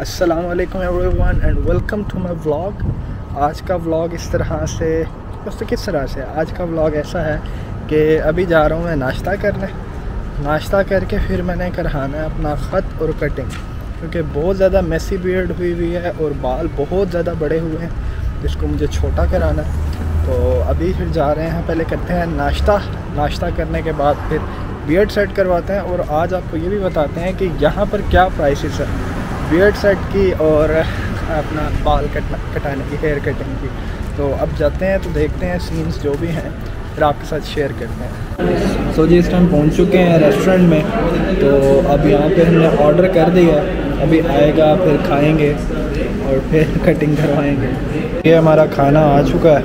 अस्सलाम वालेकुम everyone and welcome to my vlog आज का व्लॉग इस तरह से दोस्तों किस तरह से? आज का व्लॉग ऐसा है कि अभी जा रहा हूँ मैं नाश्ता करने। नाश्ता करके फिर मैंने करवाना है अपना ख़त और कटिंग क्योंकि बहुत ज़्यादा मेसी बियर्ड हुई हुई है और बाल बहुत ज़्यादा बड़े हुए हैं, जिसको मुझे छोटा कराना है। तो अभी फिर जा रहे हैं, पहले करते हैं नाश्ता। नाश्ता करने के बाद फिर बियर्ड सेट करवाते हैं और आज आपको ये भी बताते हैं कि यहाँ पर क्या प्राइसेस है। बियर्ड सेट की और अपना बाल कटना कटाने की हेयर कटिंग की। तो अब जाते हैं तो देखते हैं सीन्स जो भी हैं फिर आपके साथ शेयर करते हैं। सो जी इस टाइम पहुँच चुके हैं रेस्टोरेंट में। तो अब यहाँ पे हमने ऑर्डर कर दिया। अभी आएगा फिर खाएँगे और फिर कटिंग करवाएँगे। ये हमारा खाना आ चुका है।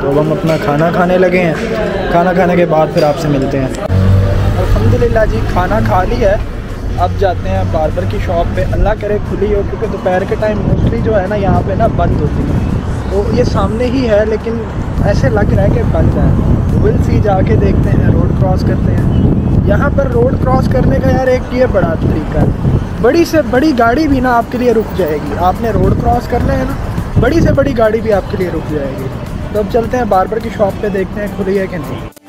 तो अब हम अपना खाना खाने लगे हैं। खाना खाने के बाद फिर आपसे मिलते हैं। अलहमदिल्ला जी खाना खा लिया है। अब जाते हैं बारबर की शॉप पे। अल्लाह करे खुली हो, क्योंकि दोपहर के टाइम मोस्टली जो है ना यहाँ पे ना बंद होती है। तो ये सामने ही है, लेकिन ऐसे लग रहा है कि बंद है। विल सी जाके देखते हैं रोड क्रॉस करते हैं। यहाँ पर रोड क्रॉस करने का यार एक ये बड़ा तरीका है। बड़ी से बड़ी गाड़ी भी ना आपके लिए रुक जाएगी। आपने रोड क्रॉस करना है ना, बड़ी से बड़ी गाड़ी भी आपके लिए रुक जाएगी। तो अब चलते हैं बारबर की शॉप पे, देखते हैं खुली है कि नहीं।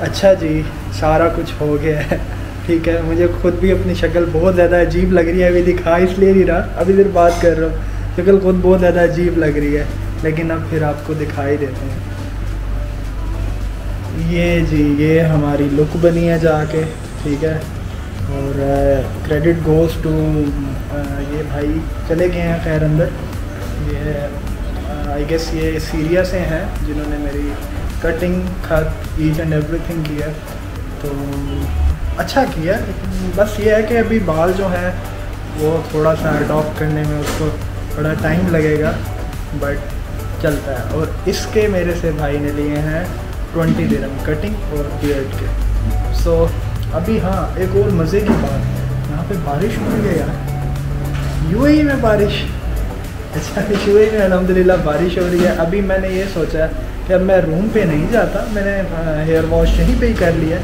अच्छा जी, सारा कुछ हो गया है। ठीक है, मुझे खुद भी अपनी शक्ल बहुत ज़्यादा अजीब लग रही है, अभी दिखा इसलिए नहीं रहा, अभी फिर बात कर रहा हूँ। शक्ल खुद बहुत ज़्यादा अजीब लग रही है, लेकिन अब फिर आपको दिखाई देते हैं। ये जी, ये हमारी लुक बनी है जाके, ठीक है। और क्रेडिट गोज़ टू ये भाई चले गए हैं खैर अंदर। ये आई गेस ये सीरिया से हैं, जिन्होंने मेरी कटिंग खत ईच एंड एवरीथिंग किया तो अच्छा किया बस ये है कि अभी बाल जो है वो थोड़ा सा अडॉप्ट करने में उसको थोड़ा टाइम लगेगा बट चलता है। और इसके मेरे से भाई ने लिए हैं ट्वेंटी दिरम कटिंग और बियर्ड के। सो so, अभी हाँ एक और मज़े की बात है यहाँ पे बारिश हो रही है यार। यूएई में बारिश। अच्छा यूएई में अलहमदिल्ला बारिश हो रही है। अभी मैंने ये सोचा अब मैं रूम पे नहीं जाता, मैंने हेयर वॉश यहीं पे ही कर लिया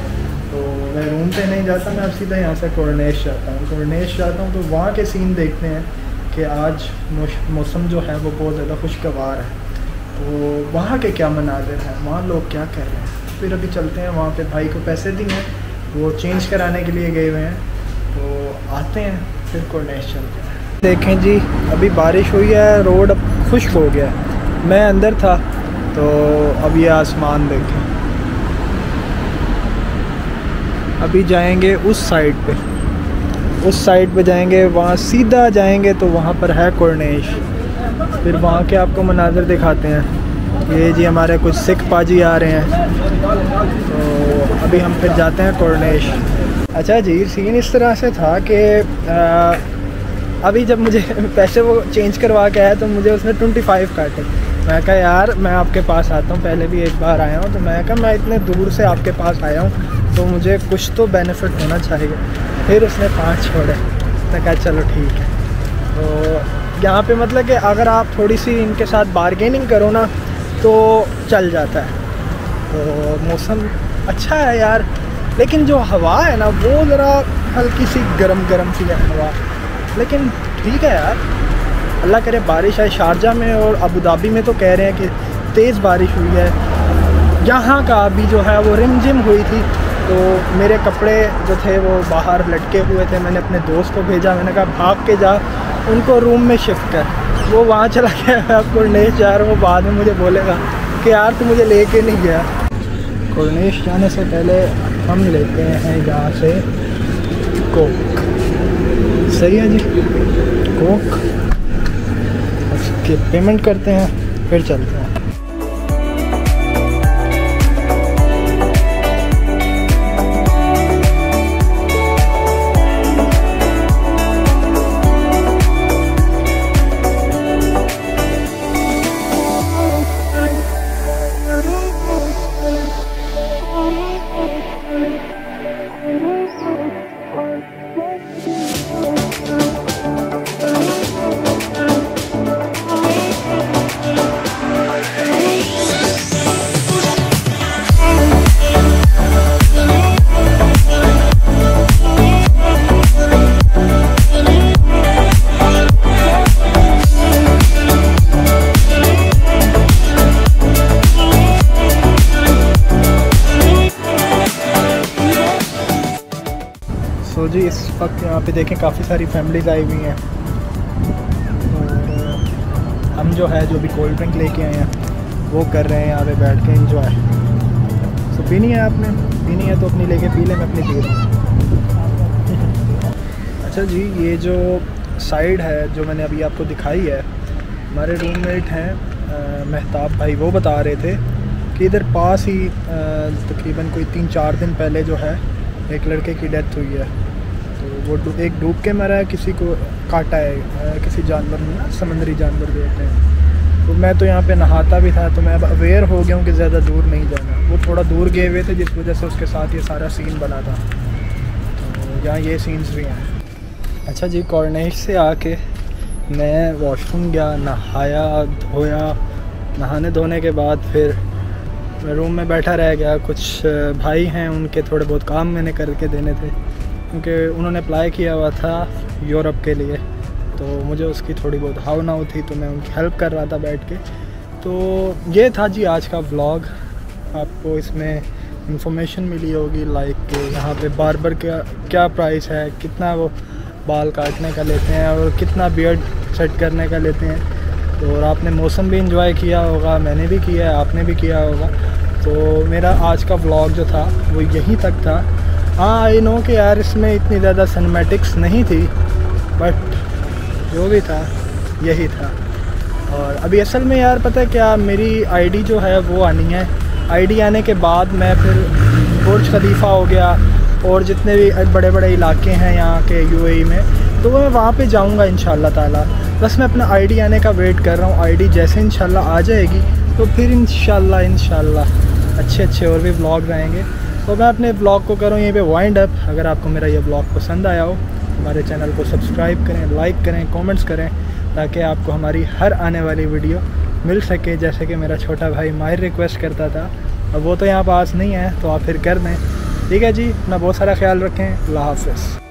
तो मैं रूम पे नहीं जाता, मैं अब सीधा यहाँ से कोरनेश जाता हूँ। कोरनेश जाता हूँ तो वहाँ के सीन देखते हैं कि आज मौसम जो है वो बहुत ज़्यादा खुशगवार है। तो वहाँ के क्या मनाजिर हैं? वहाँ लोग क्या कह रहे हैं? फिर अभी चलते हैं वहाँ पे। भाई को पैसे दिए वो चेंज कराने के लिए गए हुए हैं। तो आते हैं, फिर कोरनेश चलते हैं। देखें जी, अभी बारिश हुई है, रोड अब खुश्क हो गया मैं अंदर था तो अब ये आसमान देखें। अभी जाएँगे उस साइड पे। उस साइड पे जाएँगे, वहाँ सीधा जाएँगे तो वहाँ पर है कोरनेश फिर वहाँ के आपको मनाजर दिखाते हैं। ये जी हमारे कुछ सिख पाजी आ रहे हैं। तो अभी हम फिर जाते हैं कोरनेश अच्छा जी सीन इस तरह से था कि अभी जब मुझे पैसे वो चेंज करवा के आया तो मुझे उसने ट्वेंटी फाइव काटे। मैं कहा, यार, मैं आपके पास आता हूँ, पहले भी एक बार आया हूँ। तो मैं कहा, मैं इतने दूर से आपके पास आया हूँ तो मुझे कुछ तो बेनिफिट होना चाहिए। फिर उसने पाँच छोड़े। मैं कहा, चलो ठीक है। तो यहाँ पे मतलब कि अगर आप थोड़ी सी इनके साथ बारगेनिंग करो ना तो चल जाता है। तो मौसम अच्छा है यार, लेकिन जो हवा है ना, वो ज़रा हल्की सी गर्म गर्म सी है हवा। लेकिन ठीक है यार। अल्लाह करे बारिश है शारजा में और अबू धाबी में तो कह रहे हैं कि तेज़ बारिश हुई है। यहाँ का अभी जो है वो रिम जिम हुई थी तो मेरे कपड़े जो थे वो बाहर लटके हुए थे। मैंने अपने दोस्त को भेजा, मैंने कहा, भाग के जा, उनको रूम में शिफ्ट कर। वो वहाँ चला गया अब कुरनेश जा रहा हूँ बाद में मुझे बोलेगा कि यार तू मुझे ले कर नहीं गया। कुरनेश जाने से पहले हम लेते हैं यहाँ से कोक। सही है जी? कोक? ओके पेमेंट करते हैं फिर चलते हैं। तो जी, इस वक्त यहाँ पे देखें, काफ़ी सारी फैमिलीज़ आई हुई हैं। और, हम जो है, जो भी कोल्ड ड्रिंक लेके आए हैं, वो कर रहे हैं, यहाँ पे बैठ के इंजॉय तो पीनी है आपने? पीनी है तो अपनी लेके पी लें, मैं अपनी पी हूँ। अच्छा जी, ये जो साइड है, जो मैंने अभी आपको दिखाई है, हमारे रूममेट हैं महताब भाई, वो बता रहे थे कि इधर पास ही तकरीबन कोई तीन चार दिन पहले जो है, एक लड़के की डेथ हुई है। वो एक डूब के मरा है, किसी को काटा है किसी जानवर ने ना, समंदरी जानवर जो होते हैं। तो मैं तो यहाँ पे नहाता भी था तो मैं अब अवेयर हो गया हूँ कि ज़्यादा दूर नहीं जाना। वो थोड़ा दूर गए हुए थे, जिस वजह से उसके साथ ये सारा सीन बना था। तो यहाँ ये सीन्स भी हैं। अच्छा जी कॉर्नेश से आके मैं वॉशरूम गया, नहाया, धोया। नहाने धोने के बाद फिर रूम में बैठा रह गया। कुछ भाई हैं, उनके थोड़े बहुत काम मैंने करके देने थे। क्योंकि उन्होंने अप्लाई किया हुआ था यूरोप के लिए तो मुझे उसकी थोड़ी बहुत हाव नाव थी तो मैं उनकी हेल्प कर रहा था बैठ के। तो ये था जी आज का व्लॉग आपको इसमें इंफॉर्मेशन मिली होगी लाइक यहाँ पे बारबर का क्या प्राइस है, कितना वो बाल काटने का लेते हैं और कितना बियर्ड सेट करने का लेते हैं। तो और आपने मौसम भी इंजॉय किया होगा, मैंने भी किया है, आपने भी किया होगा। तो मेरा आज का व्लॉग जो था, वो यहीं तक था। हाँ आई नो कि यार इसमें इतनी ज़्यादा सिनेमेटिक्स नहीं थी बट जो भी था, यही था। और अभी असल में यार पता है क्या, मेरी आईडी जो है वो आनी है। आईडी आने के बाद मैं फिर बुर्ज खलीफा हो गया और जितने भी बड़े बड़े इलाके हैं यहाँ के यूएई में तो मैं वहाँ पे जाऊँगा इन ताला। बस मैं अपना आईडी आने का वेट कर रहा हूँ। आईडी जैसे इन आ जाएगी तो फिर इन शाला अच्छे अच्छे और भी ब्लॉग रहेंगे तो मैं अपने ब्लॉग को करूँ, यहीं पे वाइंड अप अगर आपको मेरा ये ब्लॉग पसंद आया हो, हमारे चैनल को सब्सक्राइब करें लाइक करें कमेंट्स करें, ताकि आपको हमारी हर आने वाली वीडियो मिल सके। जैसे कि मेरा छोटा भाई माहिर रिक्वेस्ट करता था, अब वो तो यहाँ पास नहीं है तो आप फिर कर दें। ठीक है जी, अपना बहुत सारा ख्याल रखें। अल्लाह हाफ़